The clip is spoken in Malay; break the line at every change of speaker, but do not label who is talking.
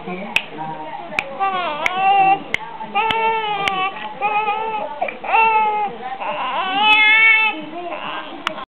Okay.